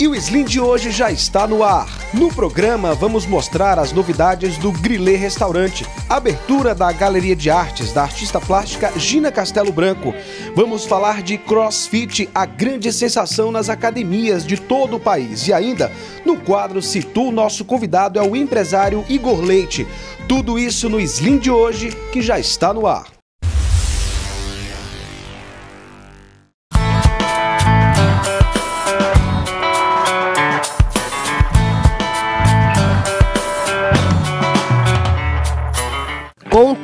E o Slim de hoje já está no ar. No programa, vamos mostrar as novidades do Grilê Restaurante, abertura da Galeria de Artes da artista plástica Gina Castelo Branco. Vamos falar de CrossFit, a grande sensação nas academias de todo o país. E ainda, no quadro Situ, nosso convidado é o empresário Igor Leite. Tudo isso no Slim de hoje, que já está no ar.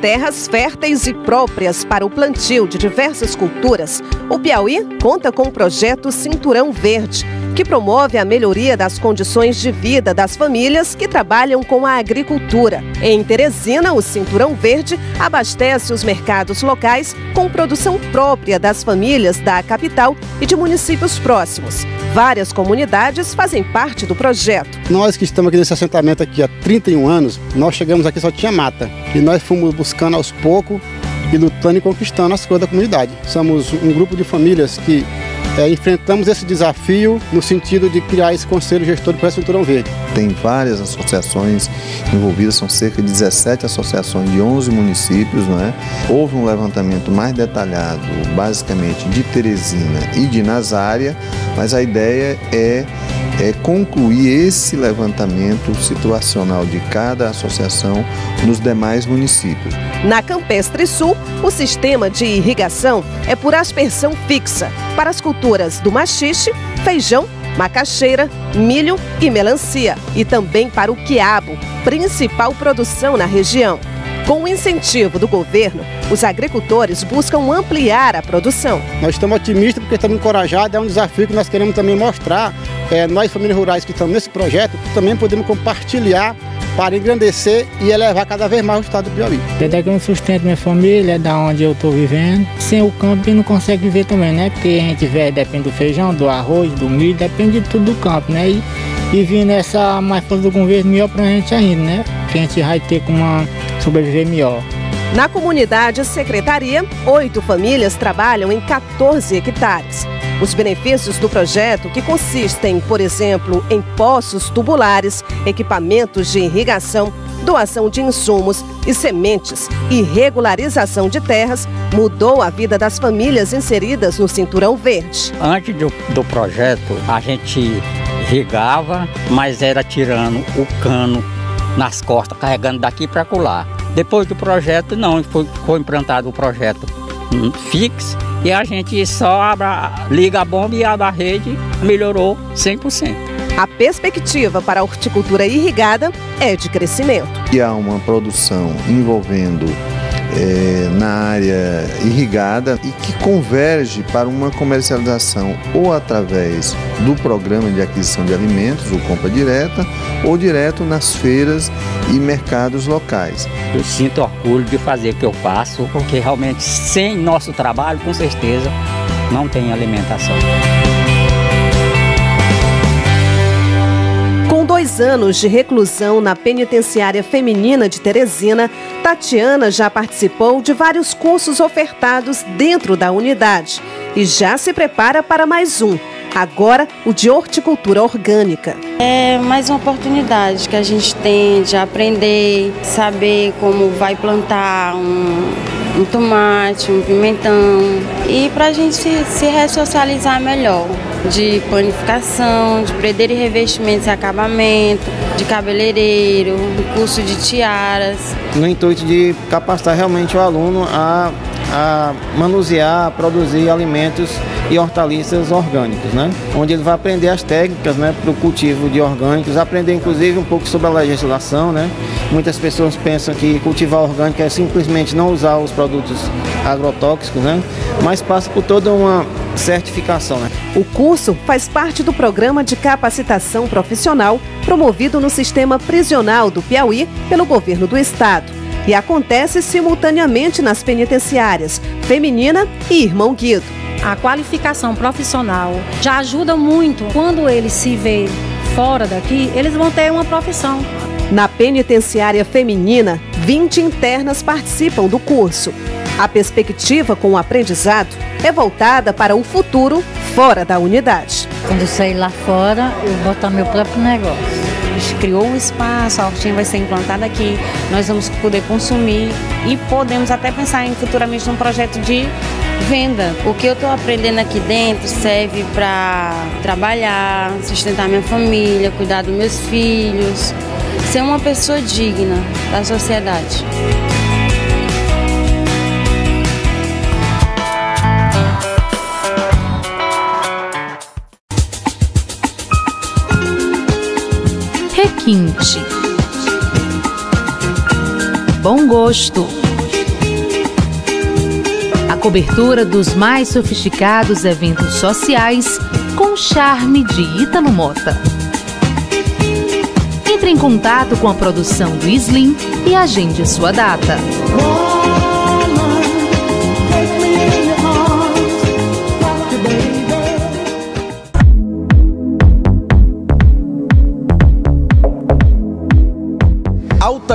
Terras férteis e próprias para o plantio de diversas culturas, o Piauí conta com o projeto Cinturão Verde, que promove a melhoria das condições de vida das famílias que trabalham com a agricultura. Em Teresina, o Cinturão Verde abastece os mercados locais com produção própria das famílias da capital e de municípios próximos. Várias comunidades fazem parte do projeto. Nós que estamos aqui nesse assentamento aqui há 31 anos, nós chegamos aqui só tinha mata. E nós fomos buscando aos poucos e lutando e conquistando as coisas da comunidade. Somos um grupo de famílias que é, enfrentamos esse desafio no sentido de criar esse conselho gestor do Projeto Cinturão Verde. Tem várias associações envolvidas, são cerca de 17 associações de 11 municípios, não é? Houve um levantamento mais detalhado, basicamente de Teresina e de Nazária, mas a ideia é é concluir esse levantamento situacional de cada associação nos demais municípios. Na Campestre Sul, o sistema de irrigação é por aspersão fixa para as culturas do machixe, feijão, macaxeira, milho e melancia, e também para o quiabo, principal produção na região. Com o incentivo do governo, os agricultores buscam ampliar a produção. Nós estamos otimistas porque estamos encorajados, é um desafio que nós queremos também mostrar. É, nós, famílias rurais que estamos nesse projeto, também podemos compartilhar para engrandecer e elevar cada vez mais o estado do Piauí. Desde que eu sustento minha família, é da onde eu estou vivendo. Sem o campo, a gente não consegue viver também, né? Porque a gente vê, depende do feijão, do arroz, do milho, depende de tudo do campo, né? E, e vindo essa mais força do governo, melhor para a gente ainda, né? Que a gente vai ter como sobreviver melhor. Na comunidade Secretaria, oito famílias trabalham em 14 hectares. Os benefícios do projeto, que consistem, por exemplo, em poços tubulares, equipamentos de irrigação, doação de insumos e sementes e regularização de terras, mudou a vida das famílias inseridas no Cinturão Verde. Antes do, do projeto, a gente irrigava, mas era tirando o cano nas costas, carregando daqui para colar. Depois do projeto, não, foi, foi implantado o projeto fixo e a gente só abra, liga a bomba e abre a rede, melhorou 100%. A perspectiva para a horticultura irrigada é de crescimento. E há uma produção envolvendo é, na área irrigada e que converge para uma comercialização ou através do programa de aquisição de alimentos, o compra direta, ou direto nas feiras e mercados locais. Eu sinto orgulho de fazer o que eu faço, porque realmente sem nosso trabalho, com certeza, não tem alimentação. dois anos de reclusão na penitenciária feminina de Teresina, Tatiana já participou de vários cursos ofertados dentro da unidade e já se prepara para mais um. Agora, o de horticultura orgânica. É mais uma oportunidade que a gente tem de aprender, saber como vai plantar um, um tomate, um pimentão e para a gente se, se ressocializar melhor de panificação, de prender e revestimentos e acabamento, de cabeleireiro, curso de tiaras. No intuito de capacitar realmente o aluno a, a manusear, a produzir alimentos e hortaliças orgânicos, né? Onde ele vai aprender as técnicas, né, para o cultivo de orgânicos, aprender inclusive um pouco sobre a legislação, né? Muitas pessoas pensam que cultivar orgânico é simplesmente não usar os produtos agrotóxicos, né? Mas passa por toda uma certificação, né? O curso faz parte do programa de capacitação profissional promovido no sistema prisional do Piauí pelo governo do estado e acontece simultaneamente nas penitenciárias Feminina e Irmão Guido. A qualificação profissional já ajuda muito quando eles se vê fora daqui, eles vão ter uma profissão. Na penitenciária feminina, 20 internas participam do curso. A perspectiva com o aprendizado é voltada para o futuro fora da unidade. Quando eu sair lá fora, eu vou botar meu próprio negócio. A gente criou um espaço, a hortinha vai ser implantada aqui, nós vamos poder consumir e podemos até pensar em futuramente num projeto de venda. O que eu estou aprendendo aqui dentro serve para trabalhar, sustentar minha família, cuidar dos meus filhos, ser uma pessoa digna da sociedade. Bom gosto. A cobertura dos mais sofisticados eventos sociais com charme de Ítalo Mota. Entre em contato com a produção do Slim e agende sua data.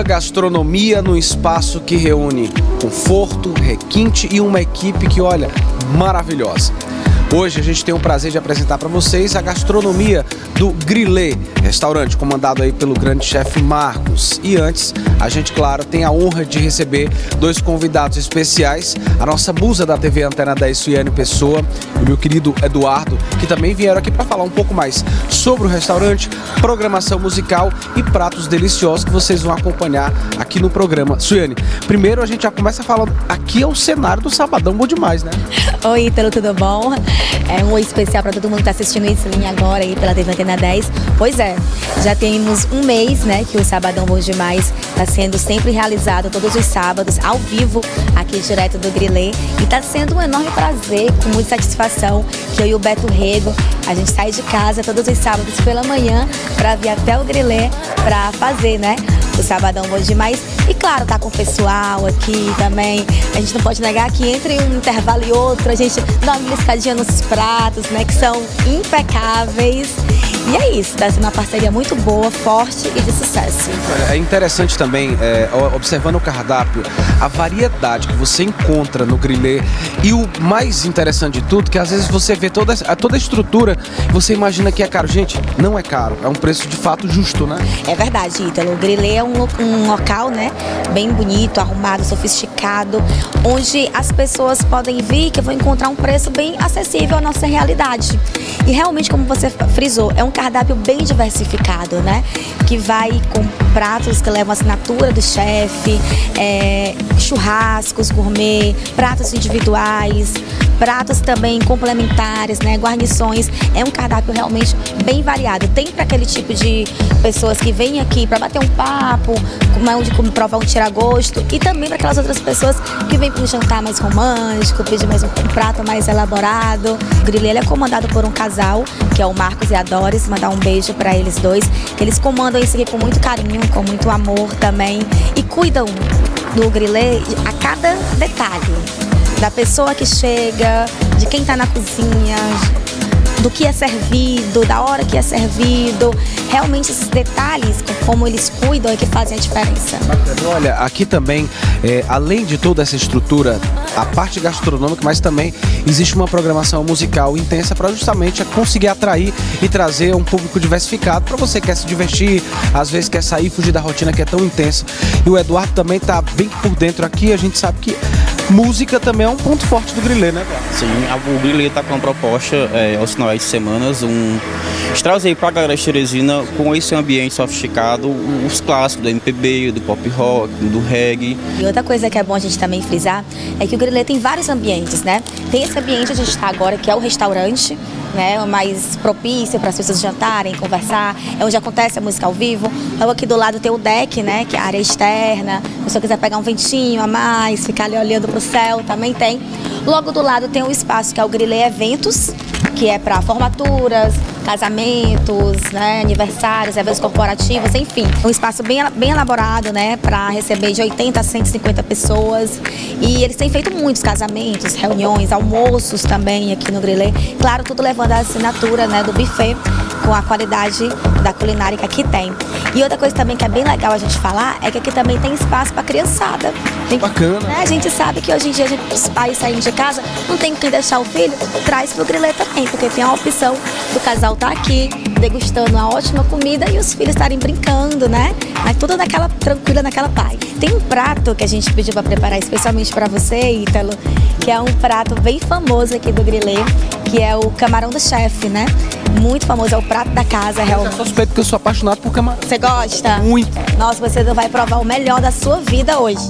Gastronomia no espaço que reúne conforto, requinte e uma equipe que, olha, maravilhosa. Hoje a gente tem o prazer de apresentar para vocês a gastronomia do Grilê, restaurante comandado aí pelo grande chefe Marcos. E antes, a gente, claro, tem a honra de receber dois convidados especiais, a nossa musa da TV Antena 10, Suiane Pessoa, e o meu querido Eduardo, que também vieram aqui para falar um pouco mais sobre o restaurante, programação musical e pratos deliciosos que vocês vão acompanhar aqui no programa. Suiane, primeiro a gente já começa falando, aqui é o cenário do Sabadão bom demais, né? Oi, Ítalo, tudo bom? É um oi especial para todo mundo que está assistindo isso linha agora aí pela TV Antena 10. Pois é, já temos um mês, né, que o Sabadão Bom Demais está sendo sempre realizado todos os sábados, ao vivo, aqui direto do Grilê. E está sendo um enorme prazer, com muita satisfação, que eu e o Beto Rego, a gente sai de casa todos os sábados pela manhã para vir até o Grilê para fazer, né, o Sabadão Bom Demais. E claro, tá com o pessoal aqui também. A gente não pode negar que entre um intervalo e outro, a gente dá uma beliscadinha nos pratos, né? Que são impecáveis. E é isso, tá sendo uma parceria muito boa, forte e de sucesso. É interessante também, é, observando o cardápio, a variedade que você encontra no grilê e o mais interessante de tudo, que às vezes você vê toda, toda a estrutura você imagina que é caro. Gente, não é caro, é um preço de fato justo, né? É verdade, Ítalo. O grilê é um, um local, né, bem bonito, arrumado, sofisticado, onde as pessoas podem vir que vão encontrar um preço bem acessível à nossa realidade. E realmente, como você frisou, é um cardápio bem diversificado, né? Que vai com pratos que levam assinatura do chefe, é, churrascos gourmet, pratos individuais, pratos também complementares, né? Guarnições. É um cardápio realmente bem variado. Tem para aquele tipo de pessoas que vêm aqui para bater um papo, onde provar um tiragosto, e também para aquelas outras pessoas que vêm para um jantar mais romântico, pedir mais um, um prato mais elaborado. O Grilê é comandado por um casal, que é o Marcos e a Doris, mandar um beijo para eles dois, que eles comandam isso aqui com muito carinho, com muito amor também e cuidam do grilê a cada detalhe. Da pessoa que chega, de quem está na cozinha, do que é servido, da hora que é servido. Realmente esses detalhes, como eles cuidam, é que fazem a diferença. Olha, aqui também, é, além de toda essa estrutura, a parte gastronômica, mas também existe uma programação musical intensa para justamente conseguir atrair e trazer um público diversificado para você que quer se divertir, às vezes quer sair, fugir da rotina que é tão intensa. E o Eduardo também está bem por dentro aqui, a gente sabe que música também é um ponto forte do Grilê, né? Sim, o Grilê está com uma proposta é, aos finais de semanas, um trazer para a galera de Teresina com esse ambiente sofisticado, os clássicos do MPB, do pop rock, do reggae. E outra coisa que é bom a gente também frisar é que o Grilê tem vários ambientes, né? Tem esse ambiente onde a gente está agora, que é o restaurante, né, mais propício para as pessoas jantarem, conversar, é onde acontece a música ao vivo. Então aqui do lado tem o deck, né, que é a área externa. Se a pessoa quiser pegar um ventinho a mais, ficar ali olhando para o céu, também tem. Logo do lado tem um espaço que é o Grilê Eventos, que é para formaturas, casamentos, né, aniversários, eventos corporativos, enfim. Um espaço bem, bem elaborado, né, para receber de 80 a 150 pessoas. E eles têm feito muitos casamentos, reuniões, almoços também aqui no Grilê. Claro, tudo levando a assinatura, né, do buffet com a qualidade da culinária que aqui tem. E outra coisa também que é bem legal a gente falar é que aqui também tem espaço para criançada. Tem, Bacana. Né? A gente sabe que hoje em dia gente, os pais saindo de casa, não tem quem deixar o filho, traz pro grilê também, porque tem a opção do casal estar tá aqui, degustando uma ótima comida e os filhos estarem brincando, né? Mas tudo naquela tranquila, naquela paz. Tem um prato que a gente pediu para preparar especialmente para você, Ítalo, que é um prato bem famoso aqui do Grilê, que é o camarão do chefe, né? Muito famoso, é o prato da casa, realmente. Eu suspeito que eu sou apaixonado por camarão. Você gosta? Muito. Nossa, você vai provar o melhor da sua vida hoje.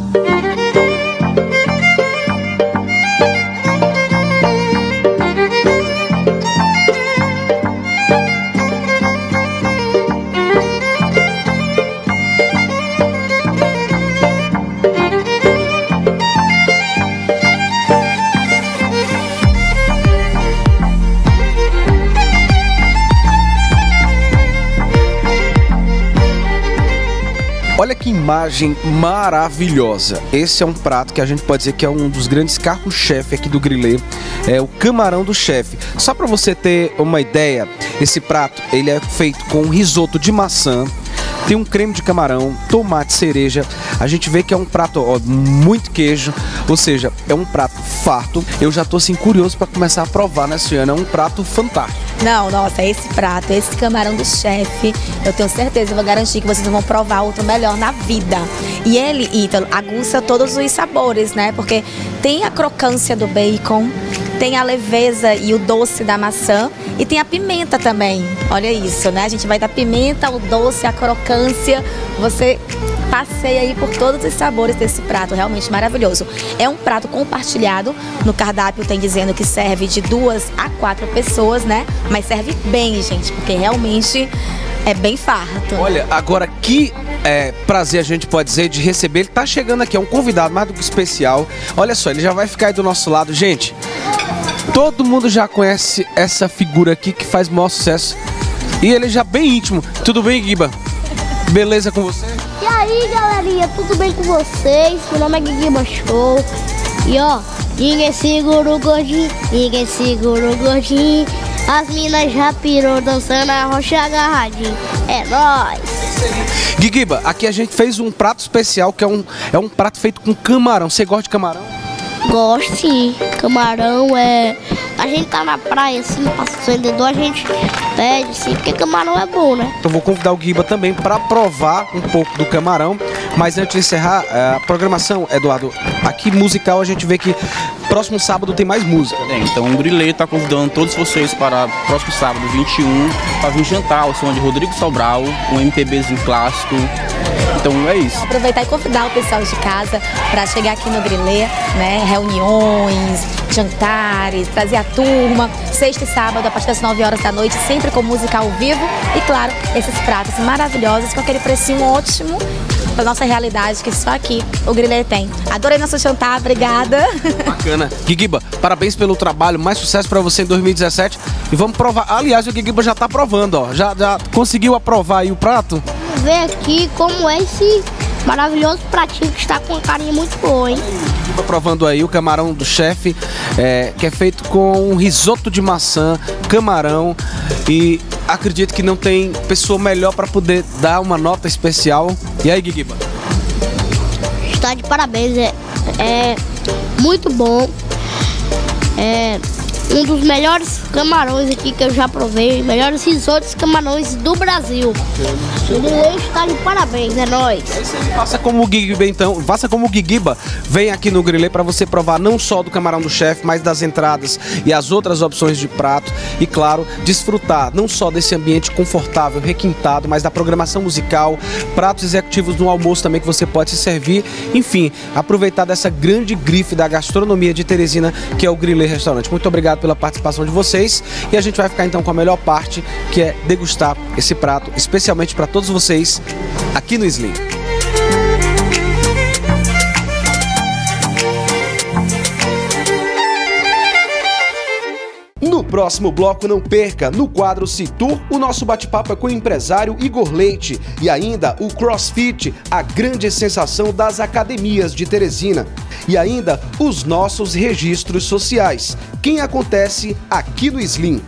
Imagem maravilhosa. Esse é um prato que a gente pode dizer que é um dos grandes carros-chefe aqui do Grilê, é o camarão do chefe. Só para você ter uma ideia, esse prato ele é feito com risoto de maçã, tem um creme de camarão, tomate, cereja. A gente vê que é um prato, ó, muito queijo, ou seja, é um prato farto. Eu já tô assim curioso para começar a provar, né, Ciana? É um prato fantástico. Não, nossa, esse prato, esse camarão do chefe, eu tenho certeza, eu vou garantir que vocês vão provar outro melhor na vida. E ele, Ítalo, aguça todos os sabores, né? Porque tem a crocância do bacon, tem a leveza e o doce da maçã e tem a pimenta também. Olha isso, né? A gente vai dar pimenta, o doce, a crocância. Você passeia aí por todos os sabores desse prato, realmente maravilhoso. É um prato compartilhado, no cardápio tem dizendo que serve de duas a quatro pessoas, né? Mas serve bem, gente, porque realmente é bem farto. Olha, agora que é, prazer a gente pode dizer de receber. Ele tá chegando aqui, é um convidado mais do que especial. Olha só, ele já vai ficar aí do nosso lado. Gente, todo mundo já conhece essa figura aqui que faz maior sucesso. E ele já bem íntimo. Tudo bem, Giba? Beleza com você? E aí, galerinha, tudo bem com vocês? Meu nome é Giba Show. E ó, ninguém segura o gordinho, ninguém segura o gordinho. As minas já pirou dançando a rocha agarradinho. É nóis! Guiguiba, aqui a gente fez um prato especial que é um, é um prato feito com camarão. Você gosta de camarão? Gosto sim. Camarão é. A gente tá na praia assim, passa o vendedor, a gente pede sim, porque camarão é bom, né? Então vou convidar o Guiba também para provar um pouco do camarão. Mas antes de encerrar a programação, Eduardo, aqui musical a gente vê que próximo sábado tem mais música. Tem, então o Grilê está convidando todos vocês para próximo sábado, 21, para vir jantar ao som de Rodrigo Sobral, um MPBzinho clássico. Então é isso. Aproveitar e convidar o pessoal de casa para chegar aqui no Grilê, né? Reuniões, jantares, trazer a turma, sexta e sábado, a partir das 9 horas da noite, sempre com música ao vivo e, claro, esses pratos maravilhosos com aquele precinho ótimo da nossa realidade, que só aqui o Grilê tem. Adorei nosso jantar, obrigada. Bacana. Guiguiba, parabéns pelo trabalho, mais sucesso para você em 2017 e vamos provar. Aliás, o Guiguiba já tá provando, ó. Já, já conseguiu aprovar aí o prato? Ver aqui como é esse maravilhoso pratinho que está com uma carinha muito boa, hein? Estou provando aí o camarão do chefe, é, que é feito com um risoto de maçã, camarão e acredito que não tem pessoa melhor para poder dar uma nota especial. E aí, Guiguiba? Está de parabéns, é, é muito bom. É um dos melhores camarões aqui que eu já provei, melhores risotos camarões do Brasil. Ele está de parabéns, é nóis. Faça como o então, faça como o Guiguiba, vem aqui no Grilê para você provar não só do camarão do chefe, mas das entradas e as outras opções de prato e claro, desfrutar não só desse ambiente confortável, requintado, mas da programação musical, pratos executivos no almoço também que você pode se servir, enfim, aproveitar dessa grande grife da gastronomia de Teresina, que é o Grilê Restaurante. Muito obrigado pela participação de vocês e a gente vai ficar então com a melhor parte, que é degustar esse prato, especialmente para todos vocês aqui no Slim. No próximo bloco, não perca, no quadro Citur, o nosso bate-papo é com o empresário Igor Leite e ainda o CrossFit, a grande sensação das academias de Teresina. E ainda os nossos registros sociais, quem acontece aqui no Slim.